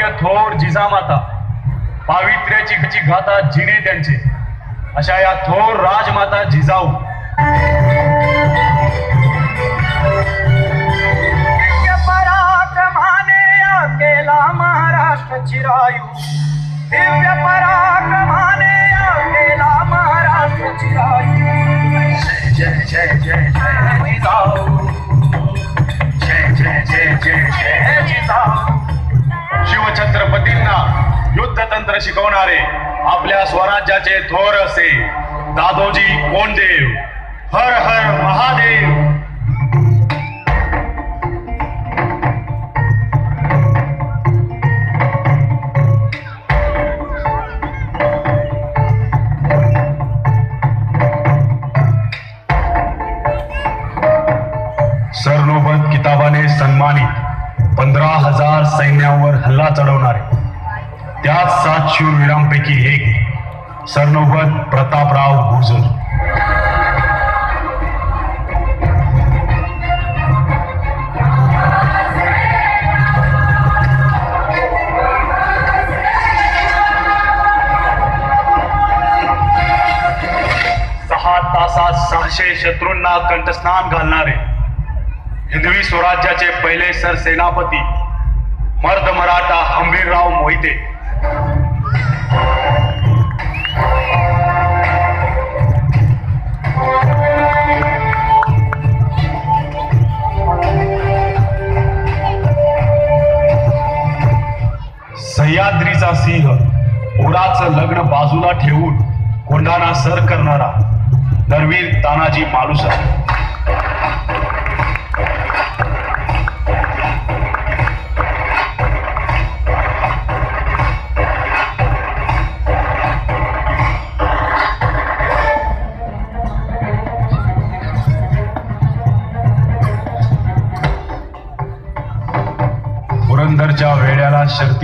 माननीय थोर जिजामाता पावित्र्याची गाथा जिने त्यांचे अशा या थोर राजमाता जिजाऊ पराक्रमाने केला महाराष्ट्र चिरायू दिव्य पराक्रमाने या केला महाराष्ट्र चिरायू जय जय जय जय जिजाऊ जय जय जय जय शिवछत्रपतींना युद्धतंत्र शिकवणारे आपल्या स्वराज्याचे थोर असे दादोजी कोंडदेव हर हर महादेव. त्याच सात शूरवीरांपैकी एक सरनोबत प्रतापराव गुर्जर. सहा तासात सहाशे शत्रूंना कंठस्नान घालणारे हिंदवी स्वराज्याचे पहिले सरसेनापती मर्द मराठा हंबीरराव मोहिते. सह्याद्रीचा सिंह ओराचं लग्न बाजूला ठेवून कोंढाणा सर करणारा. नरवीर तानाजी मालुसर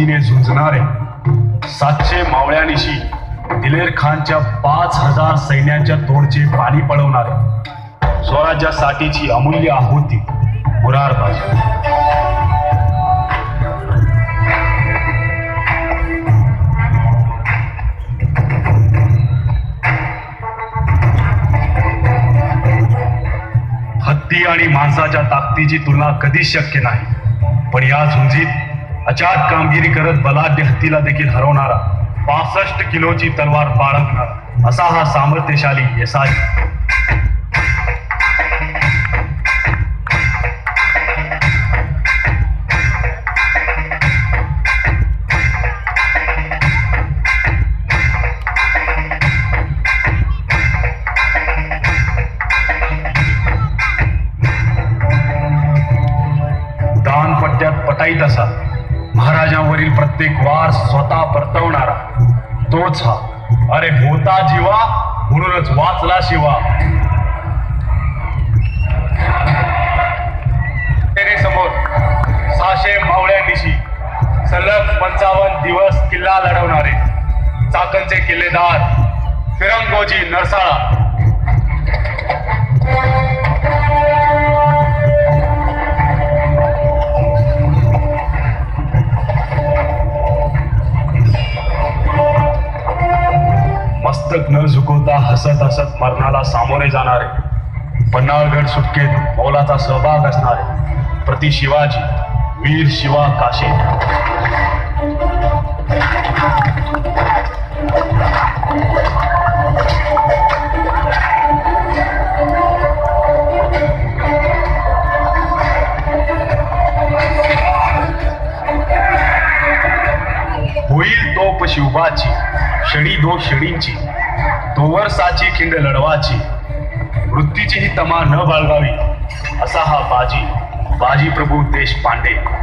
वेड्याला झुंजणारे. सातशे मावळ्यानिशी दिलेर खानच्या पाच हजार सैन्याच्या तोडचे पाणी पळवणारे स्वराज्यासाठीची अमूल्य आहुती मुरारबाजी हत्ती आणि माणसाच्या ताकदीची तुलना कधीच शक्य नाही. पण या झुंजीत अचाट कामगिरी करत बलाढ्य हत्तीला देखील हरवणारा पासष्ट किलोची तलवार बाळगणारा असा हा सामर्थ्यशाली यसाई. दानपट्ट्यात असा. महाराजांवरील प्रत्येक वार स्वतः परतवणारा. तोच हा. अरे होता जीवा म्हणूनच वाचला शिवा. तेरे समोर सहाशे मावळ्यांनीशी सलग पंचावन्न दिवस किल्ला लढवणारे चाकणचे किल्लेदार फिरंगोजी नरसाळा. मस्तक न झुकवता हसत हसत मरणाला सामोरे जाणारे पन्हाळगड सुटकेत मौलाचा सहभाग असणारे प्रति शिवाजी वीर शिवा काशे. होईल तोप शिवबाची क्षणी दो शणींची. तोवर साची खिंड लढवाची. वृत्तीची ही तमा न बाळगावी असा हा बाजी बाजी प्रभू देशपांडे.